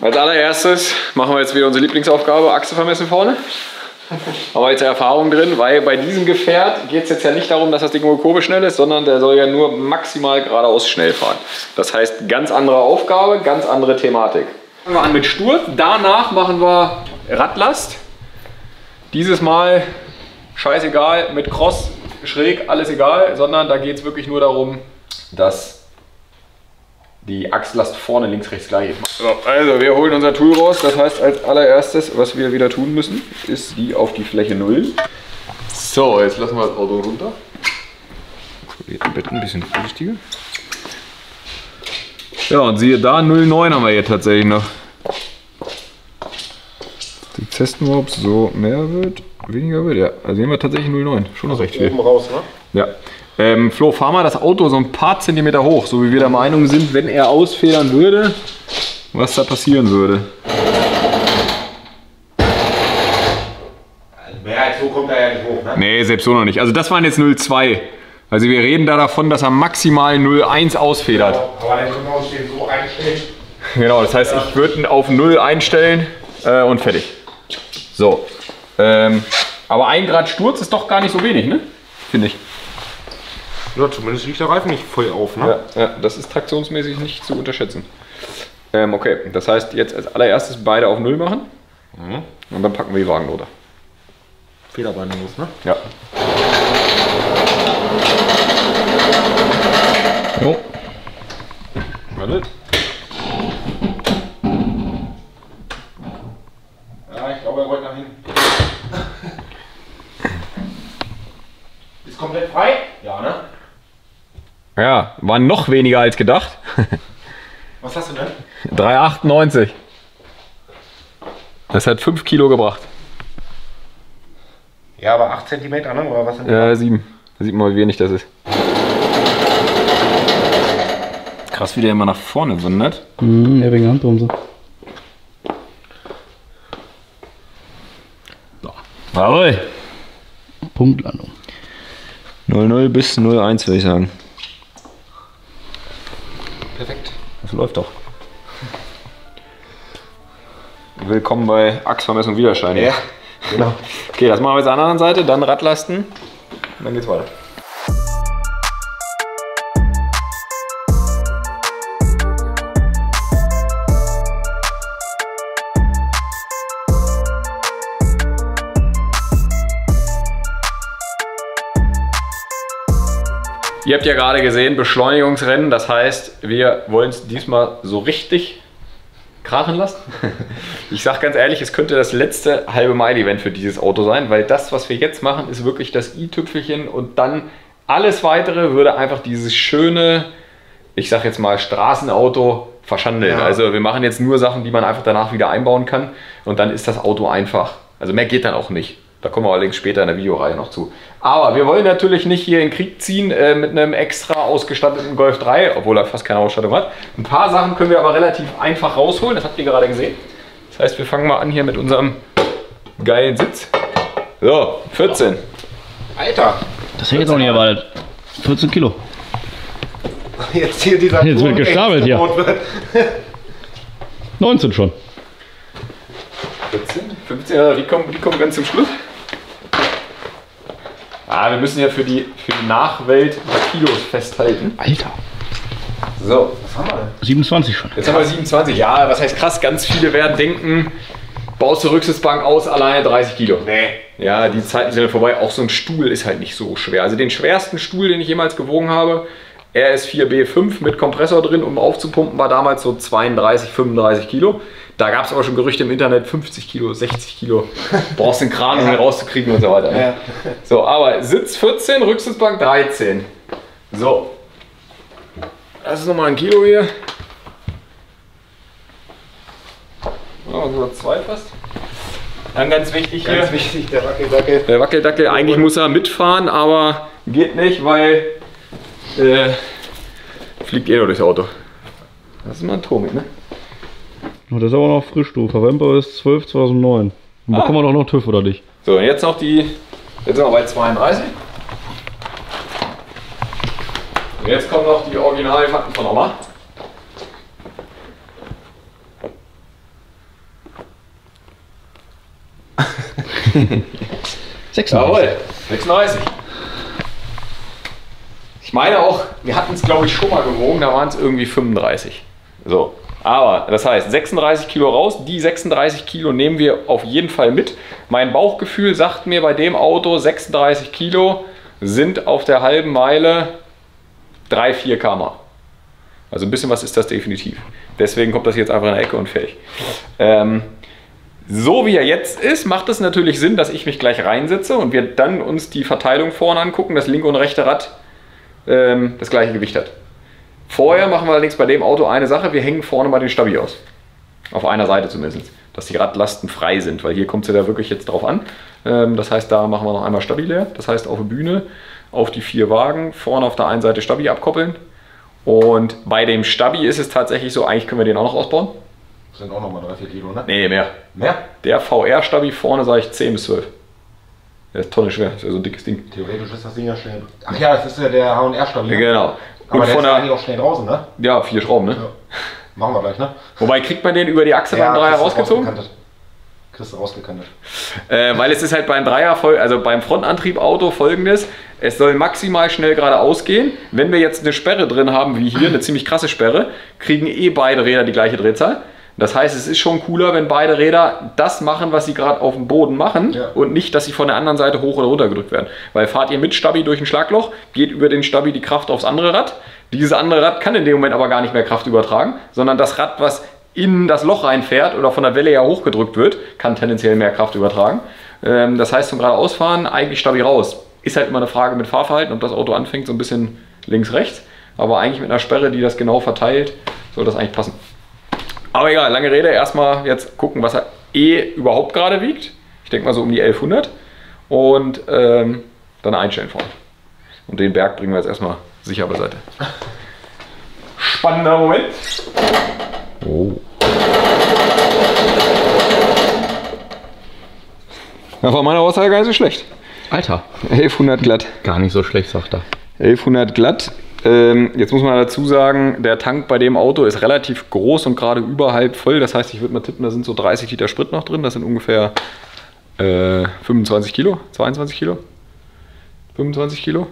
Als allererstes machen wir jetzt wieder unsere Lieblingsaufgabe, Achse vermessen vorne. Haben wir jetzt Erfahrung drin, weil bei diesem Gefährt geht es jetzt ja nicht darum, dass das Ding nur kurveschnell ist, sondern der soll ja nur maximal geradeaus schnell fahren. Das heißt, ganz andere Aufgabe, ganz andere Thematik. Fangen wir an mit Sturz, danach machen wir Radlast. Dieses Mal scheißegal, mit Cross, schräg, alles egal, sondern da geht es wirklich nur darum, dass die Achslast vorne links, rechts gleich. So, also wir holen unser Tool raus. Das heißt als allererstes, was wir wieder tun müssen, ist die auf die Fläche 0. So, jetzt lassen wir das Auto runter. Am Bett ein bisschen vorsichtiger. Ja, und siehe da, 0,9 haben wir hier tatsächlich noch. Die testen wir, ob es so mehr wird, weniger wird. Ja, also hier haben wir tatsächlich 0,9. Schon noch recht viel. Oben raus, ne? Ja. Ähm, Flo, fahr mal das Auto so ein paar Zentimeter hoch, so wie wir der Meinung sind, wenn er ausfedern würde, was da passieren würde. Also mehr als so kommt er ja nicht hoch, ne? Nee, selbst so noch nicht. Also das waren jetzt 0,2. Also wir reden da davon, dass er maximal 0,1 ausfedert. Aber dann können wir uns den so einstellen. Genau, das heißt, ich würde ihn auf 0 einstellen äh, und fertig. So. Ähm, aber 1 Grad Sturz ist doch gar nicht so wenig, ne? Finde ich. Ja, zumindest liegt der Reifen nicht voll auf, ne? Ja, ja, das ist traktionsmäßig nicht zu unterschätzen. Ähm, okay, das heißt jetzt als allererstes beide auf 0 machen. Und dann packen wir die Wagen runter. Federbeine los, ne? Ja. Jo. Warte. Ja, ich glaube, er wollte nach hinten. Ist komplett frei? Ja, ne? Ja, war noch weniger als gedacht. Was hast du denn? 3,98. Das hat 5 Kilo gebracht. Ja, aber 8 cm, ne? Oder was sind Ja, 7. Da sieht man, wie wenig das ist. Krass, wie der immer nach vorne wandert. Mhm, ja, wegen Handbremse. Jawohl. Punktlandung. 0,0 bis 0,1 würde ich sagen. Perfekt. Das läuft doch. Willkommen bei Achsvermessung Widerstein. Ja, genau. Okay, das machen wir jetzt an der anderen Seite, dann Radlasten und dann geht's weiter. Ihr habt ja gerade gesehen, Beschleunigungsrennen, das heißt, wir wollen es diesmal so richtig krachen lassen. Ich sag ganz ehrlich, es könnte das letzte halbe Mile-Event für dieses Auto sein, weil das, was wir jetzt machen, ist wirklich das i-Tüpfelchen und dann alles weitere würde einfach dieses schöne, ich sag jetzt mal, Straßenauto verschandeln. Ja. Also wir machen jetzt nur Sachen, die man einfach danach wieder einbauen kann und dann ist das Auto einfach. Also mehr geht dann auch nicht. Da kommen wir allerdings später in der Videoreihe noch zu. Aber wir wollen natürlich nicht hier in den Krieg ziehen äh, mit einem extra ausgestatteten Golf 3, obwohl er fast keine Ausstattung hat. Ein paar Sachen können wir aber relativ einfach rausholen, das habt ihr gerade gesehen. Das heißt, wir fangen mal an hier mit unserem geilen Sitz. So, 14. Alter, Das hätte ich jetzt auch nicht erwartet. 14 Kilo. jetzt hier dieser Jetzt wird gestapelt hier. explodiert wird. 19 schon. 14? 15, ja, die kommen, die kommen ganz zum Schluss. Ah, wir müssen ja für die, für die Nachwelt paar Kilos festhalten. Alter. So, was haben wir denn? 27 schon. Jetzt haben wir 27. Ja, was heißt krass? Ganz viele werden denken, baust du Rücksitzbank aus, alleine 30 Kilo. Nee. Ja, die Zeiten sind ja vorbei. Auch so ein Stuhl ist halt nicht so schwer. Also den schwersten Stuhl, den ich jemals gewogen habe, RS4B5 mit Kompressor drin, um aufzupumpen, war damals so 32, 35 Kilo. Da gab es aber schon Gerüchte im Internet, 50 Kilo, 60 Kilo. Brauchst den Kran, um ihn rauszukriegen und so weiter. Ne? Ja. So, aber Sitz 14, Rücksitzbank 13. So. Das ist nochmal ein Kilo hier. Ja, sogar zwei fast. Dann ganz wichtig hier. Ganz wichtig, der Wackeldackel. Der Wackeldackel, eigentlich muss er mitfahren, aber geht nicht, weil äh, fliegt eh nur durchs Auto. Das ist mal ein Tomik, ne? Und das ist aber noch frisch, du. Verwemper ist 12 2009. Und ah. bekommen wir doch noch TÜV, oder nicht? So, und jetzt noch die. Jetzt sind wir bei 32. Und jetzt kommen noch die Originalfakten von Oma. Jawohl, 36. Ich meine auch, wir hatten es glaube ich schon mal gewogen, da waren es irgendwie 35. So, aber das heißt 36 Kilo raus, die 36 Kilo nehmen wir auf jeden Fall mit. Mein Bauchgefühl sagt mir bei dem Auto 36 Kilo sind auf der halben Meile 3, 4 km. Also ein bisschen was ist das definitiv. Deswegen kommt das jetzt einfach in der Ecke und fertig. Ähm, so wie er jetzt ist, macht es natürlich Sinn, dass ich mich gleich reinsetze und wir dann uns die Verteilung vorne angucken, das linke und rechte Rad ähm, das gleiche Gewicht hat. Vorher machen wir allerdings bei dem Auto eine Sache, wir hängen vorne mal den Stabi aus. Auf einer Seite zumindest, dass die Radlasten frei sind, weil hier kommt es ja da wirklich jetzt drauf an. Ähm, das heißt, da machen wir noch einmal Stabi leer. Das heißt, auf der Bühne, auf die vier Wagen, vorne auf der einen Seite Stabi abkoppeln. Und bei dem Stabi ist es tatsächlich so, eigentlich können wir den auch noch ausbauen. Das sind auch nochmal 3, 4 Kilo, ne? Nee, mehr. Mehr? Der VR-Stabi vorne sage ich 10 bis 12. Der ist Tonne schwer, das ist ja so ein dickes Ding. Theoretisch ist das Ding ja schnell. Ach ja, das ist ja der H&R-Stabil. Ja, genau. Aber Und der von ist eigentlich der, auch schnell draußen, ne? ja, vier Schrauben, ne? Ja. Machen wir gleich, ne? Wobei kriegt man den über die Achse beim Dreier rausgezogen? Kriegst du rausgekantet. Äh, weil es ist halt beim Dreier, also beim Frontantriebauto folgendes: Es soll maximal schnell geradeaus gehen. Wenn wir jetzt eine Sperre drin haben, wie hier, eine ziemlich krasse Sperre, kriegen eh beide Räder die gleiche Drehzahl. Das heißt, es ist schon cooler, wenn beide Räder das machen, was sie gerade auf dem Boden machen Ja. und nicht, dass sie von der anderen Seite hoch oder runter gedrückt werden. Weil fahrt ihr mit Stabi durch ein Schlagloch, geht über den Stabi die Kraft aufs andere Rad. Dieses andere Rad kann in dem Moment aber gar nicht mehr Kraft übertragen, sondern das Rad, was in das Loch reinfährt oder von der Welle ja hochgedrückt wird, kann tendenziell mehr Kraft übertragen. Ähm, das heißt, zum geradeausfahren eigentlich Stabi raus. Ist halt immer eine Frage mit Fahrverhalten, ob das Auto anfängt so ein bisschen links-rechts. Aber eigentlich mit einer Sperre, die das genau verteilt, soll das eigentlich passen. Aber egal, lange Rede. Erstmal jetzt gucken, was er eh überhaupt gerade wiegt. Ich denke mal so um die 1100. Und ähm, dann einstellen vorne. Und den Berg bringen wir jetzt erstmal sicher beiseite. Spannender Moment. Oh. Das war meine Aussage gar nicht so schlecht. Alter, 1100 glatt. gar nicht so schlecht, sagt er. 1100 glatt. Ähm, jetzt muss man dazu sagen, der Tank bei dem Auto ist relativ groß und gerade überhalb voll. Das heißt, ich würde mal tippen, da sind so 30 Liter Sprit noch drin. Das sind ungefähr äh, 25 Kilo, 22 Kilo, 25 Kilo.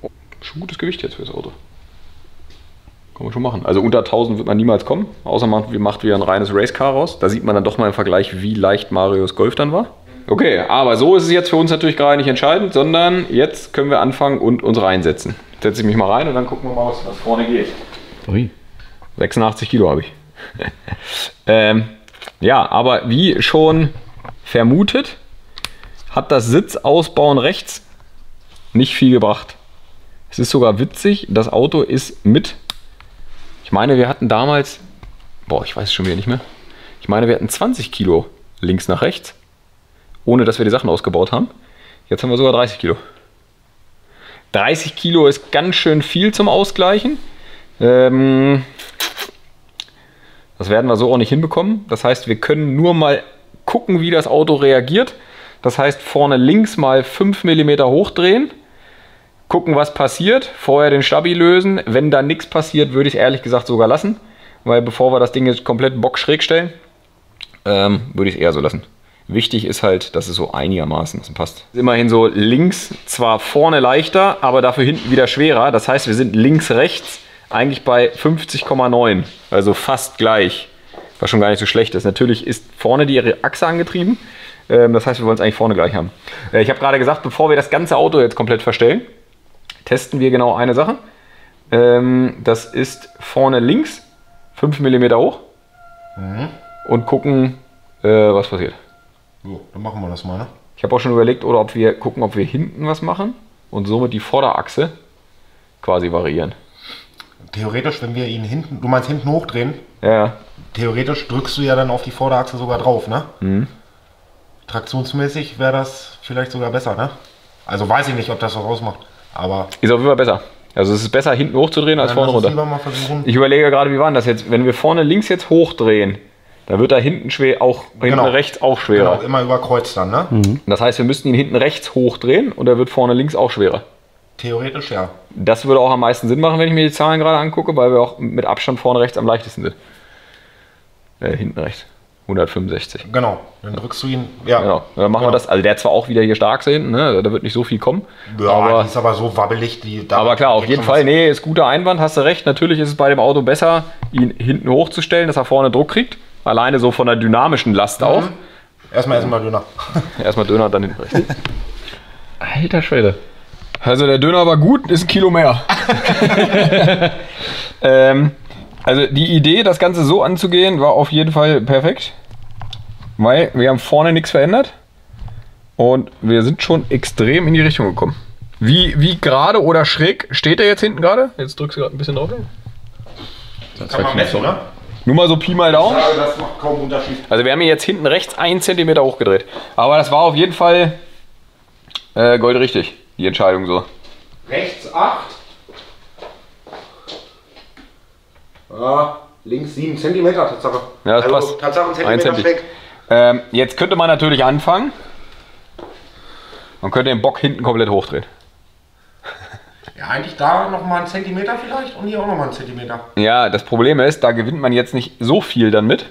Oh, schon gutes Gewicht jetzt für das Auto. Kann man schon machen. Also unter 1000 wird man niemals kommen, außer man macht wieder ein reines Racecar raus. Da sieht man dann doch mal im Vergleich, wie leicht Marios Golf dann war. Okay, aber so ist es jetzt für uns natürlich gerade nicht entscheidend, sondern jetzt können wir anfangen und uns reinsetzen. Jetzt setze ich mich mal rein und dann gucken wir mal, was, was vorne geht. Ui. 86 Kilo habe ich. ähm, ja, aber wie schon vermutet, hat das Sitzausbauen rechts nicht viel gebracht. Es ist sogar witzig, das Auto ist mit. Ich meine, wir hatten damals. Boah, ich weiß es schon wieder nicht mehr. Ich meine, wir hatten 20 Kilo links nach rechts, ohne dass wir die Sachen ausgebaut haben. Jetzt haben wir sogar 30 Kilo. 30 Kilo ist ganz schön viel zum Ausgleichen. Ähm, das werden wir so auch nicht hinbekommen. Das heißt, wir können nur mal gucken, wie das Auto reagiert. Das heißt, vorne links mal 5 mm hochdrehen, gucken, was passiert, vorher den Stabi lösen. Wenn da nichts passiert, würde ich es ehrlich gesagt sogar lassen, weil bevor wir das Ding jetzt komplett bockschräg stellen, ähm, würde ich es eher so lassen. Wichtig ist halt, dass es so einigermaßen passt. Immerhin so links zwar vorne leichter, aber dafür hinten wieder schwerer. Das heißt, wir sind links, rechts eigentlich bei 50,9. Also fast gleich. Was schon gar nicht so schlecht ist. Natürlich ist vorne die Achse angetrieben. Ähm, das heißt, wir wollen es eigentlich vorne gleich haben. Äh, ich habe gerade gesagt, bevor wir das ganze Auto jetzt komplett verstellen, testen wir genau eine Sache. Ähm, das ist vorne links 5 mm hoch. Und gucken, äh, was passiert. So, dann machen wir das mal, ne? Ich habe auch schon überlegt, oder ob wir gucken, ob wir hinten was machen und somit die Vorderachse quasi variieren. Theoretisch, wenn wir ihn hinten, du meinst hinten hochdrehen, Ja, theoretisch drückst du ja dann auf die Vorderachse sogar drauf, ne? Mhm. Traktionsmäßig wäre das vielleicht sogar besser, ne? Also weiß ich nicht, ob das was ausmacht, aber ist auf jeden Fall besser. Also es ist besser, hinten hochzudrehen als vorne runter. Ich überlege gerade, wie war denn das jetzt? Wenn wir vorne links jetzt hochdrehen, dann wird da hinten schwer, auch hinten Genau. rechts auch Genau, schwerer. immer über Kreuz dann, ne? Das heißt, wir müssten ihn hinten rechts hochdrehen und er wird vorne links auch schwerer. Theoretisch ja. Das würde auch am meisten Sinn machen, wenn ich mir die Zahlen gerade angucke, weil wir auch mit Abstand vorne rechts am leichtesten sind. Äh, hinten rechts. 165. Genau. Dann drückst du ihn. Ja. Genau, dann machen wir das. Also der zwar auch wieder hier stark sehen, ne? da wird nicht so viel kommen. Ja, aber, die ist aber so wabbelig, die. da aber klar, auf jeden Fall, nee, ist guter Einwand, hast du recht. Natürlich ist es bei dem Auto besser, ihn hinten hochzustellen, dass er vorne Druck kriegt. Alleine so von der dynamischen Last auch. Erstmal erstmal Döner. Erstmal Döner, dann hinten rechts. Alter Schwede. Also der Döner war gut, ist ein Kilo mehr. ähm, also die Idee, das Ganze so anzugehen, war auf jeden Fall perfekt. Weil wir haben vorne nichts verändert. Und wir sind schon extrem in die Richtung gekommen. Wie, wie gerade oder schräg steht er jetzt hinten gerade? Jetzt drückst du gerade ein bisschen drauf. Kann man messen, ne? Nur mal so Pi mal Daumen. Ja, das macht kaum Unterschied. Also wir haben ihn jetzt hinten rechts einen Zentimeter hochgedreht. Aber das war auf jeden Fall äh, goldrichtig, die Entscheidung so. Rechts 8. Ja, links 7 cm Tatsache. Ja, das also, passt. Tatsache ein Zenti. schräg. Ähm, jetzt könnte man natürlich anfangen. Man könnte den Bock hinten komplett hochdrehen. Ja, eigentlich da nochmal ein Zentimeter vielleicht und hier auch nochmal ein Zentimeter. Ja, das Problem ist, da gewinnt man jetzt nicht so viel dann mit.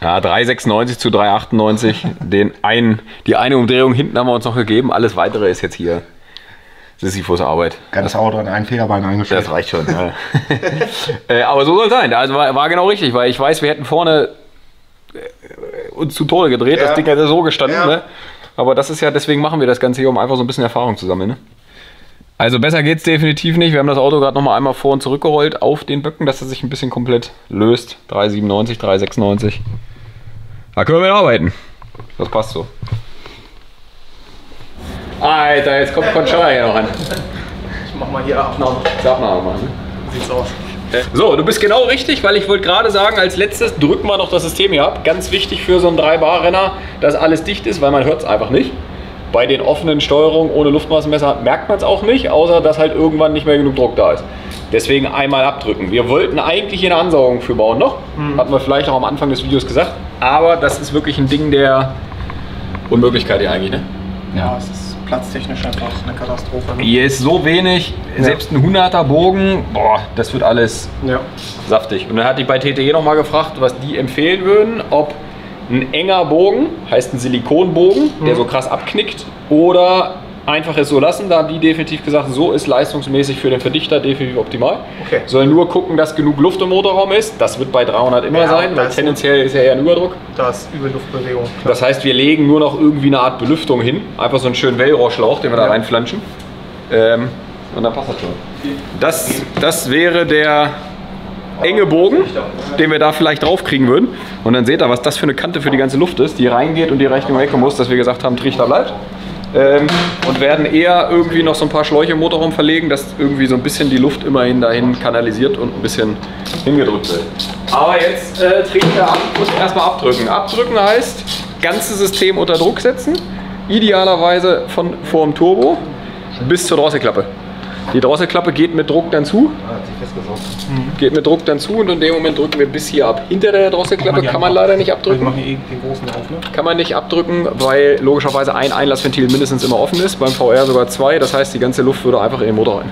Ja, 3,96 zu 3,98. Den einen, die eine Umdrehung hinten haben wir uns noch gegeben. Alles weitere ist jetzt hier Sisyphus Arbeit. Ganz Auto an einen Federbein eingestellt. Das reicht schon. Ja. äh, aber so soll es sein. Also war, war genau richtig, weil ich weiß, wir hätten vorne äh, uns zu Tode gedreht. Das Ja. Ding hätte so gestanden. Ja. Ne? Aber das ist ja, deswegen machen wir das Ganze hier, um einfach so ein bisschen Erfahrung zu sammeln. Ne? Also besser geht's definitiv nicht. Wir haben das Auto gerade nochmal einmal vor und zurückgerollt auf den Böcken, dass er sich ein bisschen komplett löst. 3,97, 3,96. Da können wir arbeiten. Das passt so. Alter, jetzt kommt Conchara hier noch an. Ich mach mal hier Abnahme. Sag mal, Mann. Sieht's aus. So, du bist genau richtig, weil ich wollte gerade sagen, als letztes drücken wir noch das System hier ab. Ganz wichtig für so einen 3-Bar-Renner, dass alles dicht ist, weil man hört es einfach nicht. Bei den offenen Steuerungen ohne Luftmassenmesser merkt man es auch nicht, außer dass halt irgendwann nicht mehr genug Druck da ist. Deswegen einmal abdrücken. Wir wollten eigentlich hier eine Ansaugung für bauen noch. Hatten wir vielleicht auch am Anfang des Videos gesagt. Aber das ist wirklich ein Ding der Unmöglichkeit hier eigentlich. Ne? Ja, es ist platztechnisch einfach eine Katastrophe. Ne? Hier ist so wenig, selbst ein 100er Bogen, boah, das wird alles Ja. saftig. Und dann hatte ich bei TTE nochmal gefragt, was die empfehlen würden, ob ein enger Bogen, heißt ein Silikonbogen, der Mhm. so krass abknickt, oder einfach es so lassen. Da haben die definitiv gesagt, so ist leistungsmäßig für den Verdichter definitiv optimal. Okay. Soll nur gucken, dass genug Luft im Motorraum ist. Das wird bei 300 immer Ja, sein, weil tendenziell ist ja eher ein Überdruck. Da ist übel Luftbewegung. Klar. Das heißt, wir legen nur noch irgendwie eine Art Belüftung hin. Einfach so einen schönen Wellrohrschlauch, den wir da Ja. reinflanschen. Ähm, und dann passt das schon. Das, das wäre der enge Bogen, den wir da vielleicht draufkriegen würden. Und dann seht ihr, was das für eine Kante für die ganze Luft ist, die reingeht und die Rechnung weg muss, dass wir gesagt haben, Trichter bleibt. Ähm, und werden eher irgendwie noch so ein paar Schläuche im Motorraum verlegen, dass irgendwie so ein bisschen die Luft immerhin dahin kanalisiert und ein bisschen hingedrückt wird. Aber jetzt äh, Trichter ab und erstmal abdrücken. Abdrücken heißt, ganzes System unter Druck setzen, idealerweise von vorm Turbo bis zur Drosselklappe. Die Drosselklappe geht mit Druck dann zu, Hat sich festgesaugt. geht mit Druck dann zu und in dem Moment drücken wir bis hier ab. Hinter der Drosselklappe kann man leider nicht abdrücken. machen hier den großen auf, ne? Kann man nicht abdrücken, weil logischerweise ein Einlassventil mindestens immer offen ist, beim VR sogar zwei. Das heißt, die ganze Luft würde einfach in den Motor rein.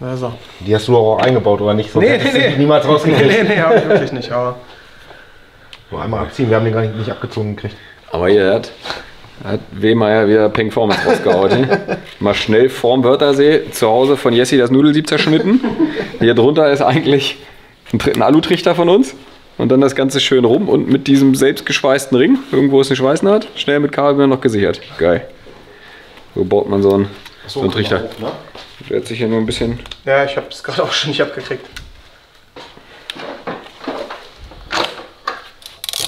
Da ist er. Die hast du auch eingebaut, oder nicht? Sonst Nee, nee, nee. niemals rausgekriegt. Nee, nee, hab ich wirklich nicht, aber. Nur einmal abziehen, wir haben den gar nicht, nicht abgezogen gekriegt. Aber hier hat, hat Wehmeier wieder Peng Formance rausgehauen. ne? Mal schnell vorm Wörthersee zu Hause von Jessi das Nudelsieb zerschnitten. Hier drunter ist eigentlich ein, ein Alutrichter von uns. Und dann das Ganze schön rum und mit diesem selbstgeschweißten Ring, irgendwo es eine Schweißnaht, schnell mit Kabel noch gesichert. Geil. So baut man so einen, so einen Trichter. Hoch, ne? Wird sich hier nur ein bisschen Ja, ich hab's gerade auch schon nicht abgekriegt.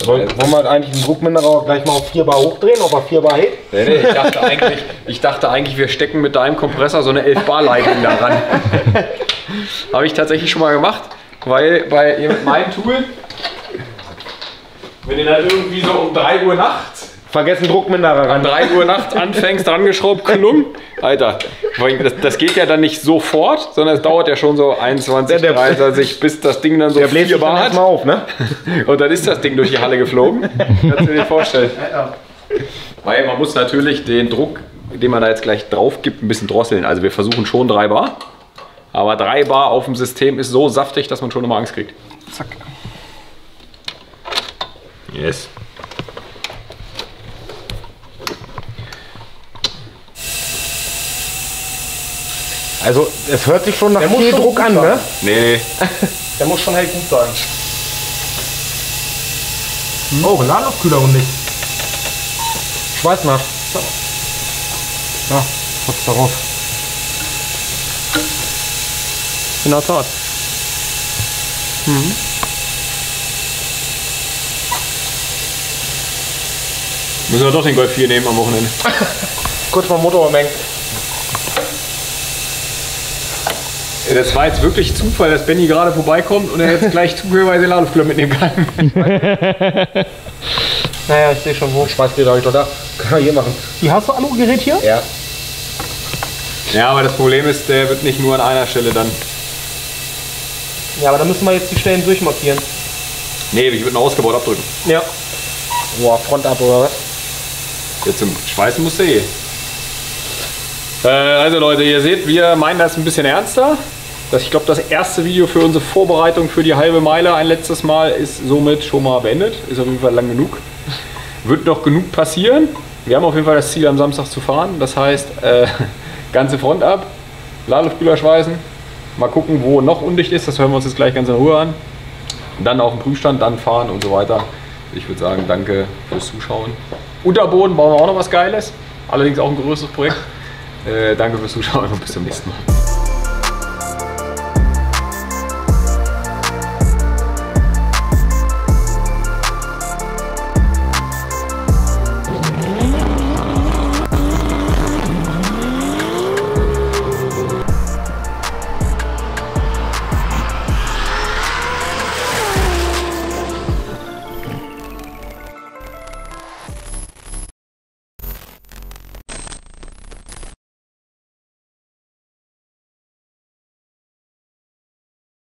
Wollen wir eigentlich den Druckminderer gleich mal auf 4 Bar hochdrehen, ob er 4 Bar hebt? Nee, nee, ich dachte eigentlich, ich dachte eigentlich, wir stecken mit deinem Kompressor so eine 11 Bar Leitung da ran. Habe ich tatsächlich schon mal gemacht, weil bei mit meinem Tool, wenn du dann irgendwie so um 3 Uhr nachts, Vergessen Druckminderer an ran. 3 Uhr nachts anfängst, dran geschraubt, klung, Alter, das, das geht ja dann nicht sofort, sondern es dauert ja schon so 21, Der- der- 30, bis das Ding dann so Der bläst 4 sich dann Bar erstmal hat auf, ne? und dann ist das Ding durch die Halle geflogen. Kannst du dir vorstellen. Weil man muss natürlich den Druck, den man da jetzt gleich drauf gibt, ein bisschen drosseln. Also wir versuchen schon 3 Bar, Aber 3 Bar auf dem System ist so saftig, dass man schon immer Angst kriegt. Zack. Yes. Also, es hört sich schon nach Der muss viel schon Druck gut an, sein. ne? Nee, nee. Der muss schon halt gut sein. Oh, Ladenaufkühler und nicht. Schweißnass. Ja, trotz darauf. In der Tat. Müssen wir doch den Golf 4 nehmen am Wochenende. Kurz mal Motor umhängen. Das war jetzt wirklich Zufall, dass Benny gerade vorbeikommt und er jetzt gleich zufälligerweise den Ladekühler mitnehmen kann. Naja, ich sehe schon wo. Schweißgerät habe ich doch da. Kann man hier machen. Die hast du Alu-Gerät hier? Ja. Ja, aber das Problem ist, der wird nicht nur an einer Stelle dann. Ja, aber da müssen wir jetzt die Stellen durchmarkieren. Nee, ich würde ihn ausgebaut abdrücken. Ja. Boah, Front ab oder was? Jetzt zum Schweißen musst du eh. Äh, also Leute, ihr seht, wir meinen das ein bisschen ernster. Das, ich glaube, das erste Video für unsere Vorbereitung für die halbe Meile ein letztes Mal ist somit schon mal beendet. Ist auf jeden Fall lang genug. Wird noch genug passieren. Wir haben auf jeden Fall das Ziel, am Samstag zu fahren. Das heißt, äh, ganze Front ab, Ladekühler schweißen. Mal gucken, wo noch undicht ist. Das hören wir uns jetzt gleich ganz in Ruhe an. Dann auf den Prüfstand, dann fahren und so weiter. Ich würde sagen, danke fürs Zuschauen. Unterboden bauen wir auch noch was Geiles. Allerdings auch ein größeres Projekt. Äh, danke fürs Zuschauen und bis zum nächsten Mal.